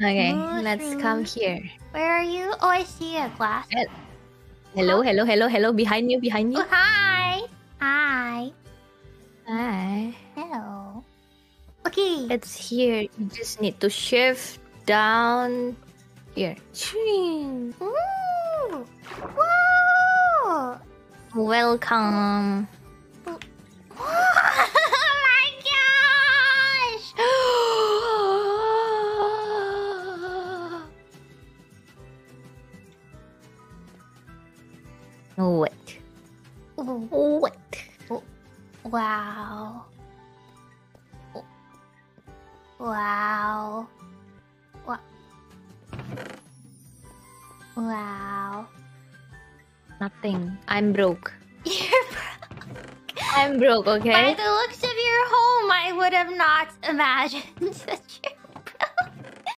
Okay, let's come here. Where are you? Oh, I see a glass. Hello, hello, hello, hello. Behind you, behind you. Oh, hi. Hi. Hi. Hello. Okay. It's here. You just need to shift down here. Ching. Ooh. Whoa. Welcome. What? What? wow. Wow. Wow. Wow. Nothing. I'm broke. You're broke. I'm broke, okay? By the looks of your home, I would have not imagined that you